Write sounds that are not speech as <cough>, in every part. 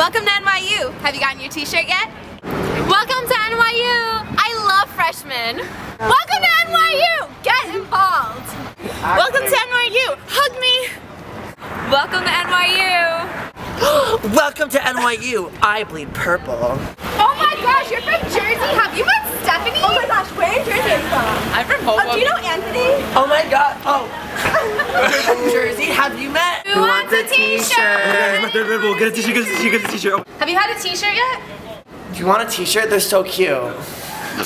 Have you gotten your t-shirt yet? Welcome to NYU! I love freshmen! Welcome to NYU! Get involved! Welcome to NYU! Hug me! Welcome to NYU! <gasps> Welcome to NYU. I bleed purple. Oh my gosh, you're from Jersey! Have you met Stephanie? Oh my gosh, where in Jersey are you from? I'm from Oh, Hoboken. do you know Anthony? Oh my god. Oh. You're <laughs> Jersey. Have you met? Who wants a t-shirt? Get a t-shirt, get a t-shirt, get a t-shirt. Have you had a t-shirt yet? Do you want a t-shirt? They're so cute.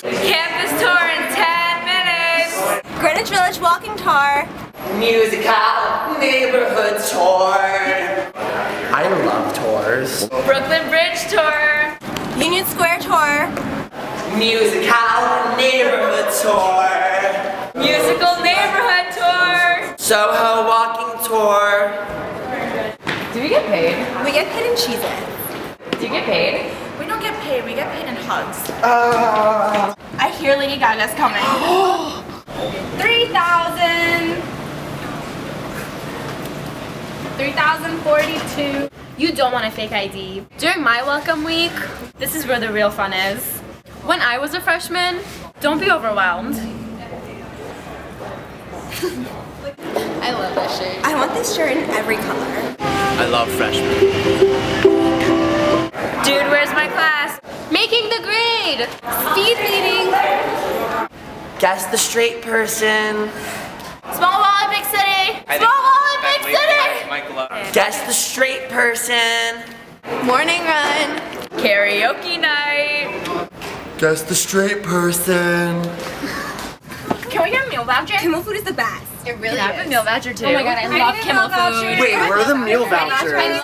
Campus tour in 10 minutes! Greenwich Village walking tour. Musical neighborhood tour. I love tours. Brooklyn Bridge tour! Union Square tour. Musical neighborhood tour. Soho walking tour. Do we get paid? We get paid in cheeses. Do you get paid? We don't get paid, we get paid in hugs. Uh, I hear Lady Gaga's coming. <gasps> 3,000. 3042. You don't want a fake ID. During my welcome week, this is where the real fun is. When I was a freshman, don't be overwhelmed. <laughs> I love this shirt. I want this shirt in every color. I love freshmen. Dude, where's my class? Making the grade! Speed reading! guess the straight person. Small wallet, big city! Small wallet, big city! Guess the straight person. Morning run. Karaoke night! Guess the straight person. Can we get a meal voucher? Kimmel food is the best. It really I have a meal voucher too. Oh my god, I love Kimmel food. Wait, where are the meal vouchers?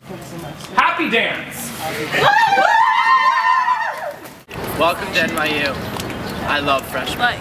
Happy dance. Welcome to NYU. I love freshmen. Like,